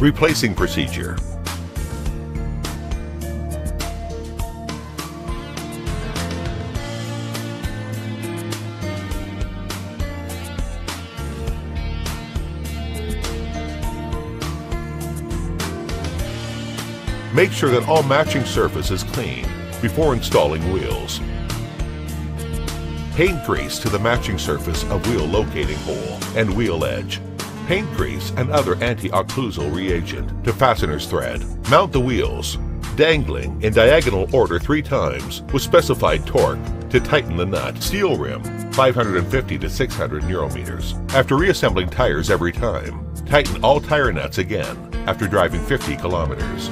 Replacing procedure. Make sure that all matching surface is clean before installing wheels. Paint grease to the matching surface of wheel locating hole and wheel edge. Paint grease and other anti-occlusal reagent to fastener's thread. Mount the wheels, dangling in diagonal order three times with specified torque to tighten the nut. Steel rim, 550 to 600 newton meters. After reassembling tires every time, tighten all tire nuts again after driving 50 kilometers.